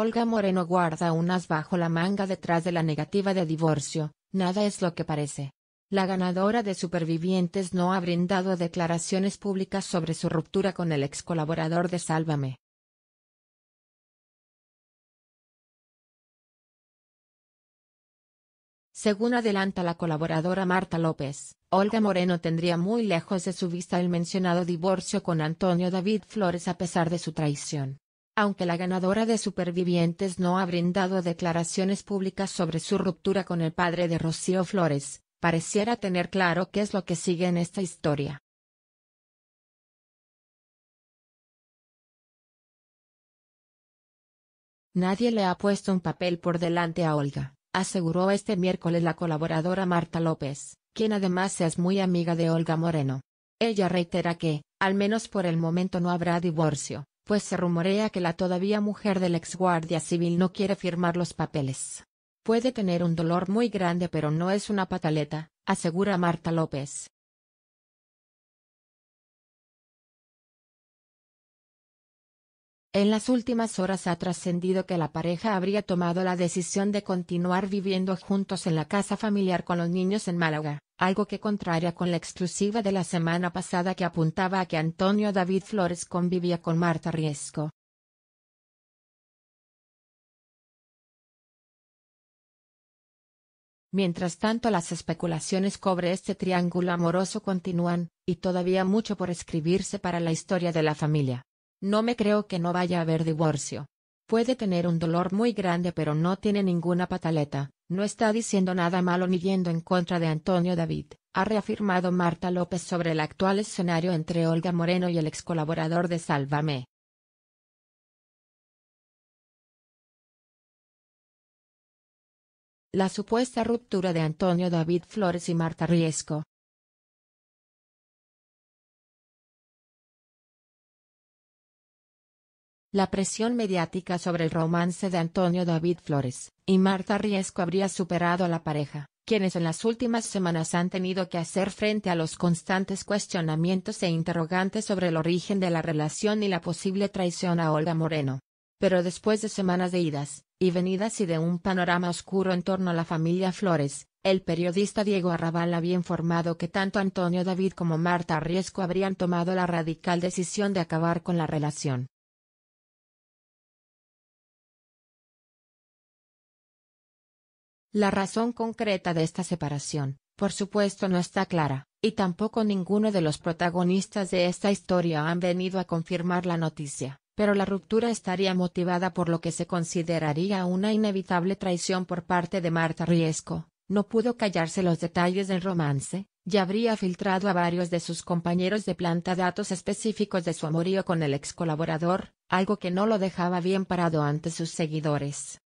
Olga Moreno guarda unas bajo la manga detrás de la negativa de divorcio, nada es lo que parece. La ganadora de Supervivientes no ha brindado declaraciones públicas sobre su ruptura con el ex colaborador de Sálvame. Según adelanta la colaboradora Marta López, Olga Moreno tendría muy lejos de su vista el mencionado divorcio con Antonio David Flores a pesar de su traición. Aunque la ganadora de Supervivientes no ha brindado declaraciones públicas sobre su ruptura con el padre de Rocío Flores, pareciera tener claro qué es lo que sigue en esta historia. Nadie le ha puesto un papel por delante a Olga aseguró este miércoles la colaboradora Marta López, quien además es muy amiga de Olga Moreno. Ella reitera que, al menos por el momento no habrá divorcio, pues se rumorea que la todavía mujer del ex guardia civil no quiere firmar los papeles. Puede tener un dolor muy grande pero no es una pataleta, asegura Marta López. En las últimas horas ha trascendido que la pareja habría tomado la decisión de continuar viviendo juntos en la casa familiar con los niños en Málaga, algo que contraria con la exclusiva de la semana pasada que apuntaba a que Antonio David Flores convivía con Marta Riesco. Mientras tanto las especulaciones sobre este triángulo amoroso continúan, y todavía mucho por escribirse para la historia de la familia. No me creo que no vaya a haber divorcio. Puede tener un dolor muy grande pero no tiene ninguna pataleta, no está diciendo nada malo ni yendo en contra de Antonio David, ha reafirmado Marta López sobre el actual escenario entre Olga Moreno y el ex colaborador de Sálvame. La supuesta ruptura de Antonio David Flores y Marta Riesco, La presión mediática sobre el romance de Antonio David Flores y Marta Riesco habría superado a la pareja, quienes en las últimas semanas han tenido que hacer frente a los constantes cuestionamientos e interrogantes sobre el origen de la relación y la posible traición a Olga Moreno. Pero después de semanas de idas y venidas y de un panorama oscuro en torno a la familia Flores, el periodista Diego Arrabal había informado que tanto Antonio David como Marta Riesco habrían tomado la radical decisión de acabar con la relación. La razón concreta de esta separación, por supuesto no está clara, y tampoco ninguno de los protagonistas de esta historia han venido a confirmar la noticia, pero la ruptura estaría motivada por lo que se consideraría una inevitable traición por parte de Marta Riesco, no pudo callarse los detalles del romance, ya habría filtrado a varios de sus compañeros de planta datos específicos de su amorío con el ex colaborador, algo que no lo dejaba bien parado ante sus seguidores.